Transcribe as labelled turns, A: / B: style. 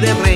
A: de rey.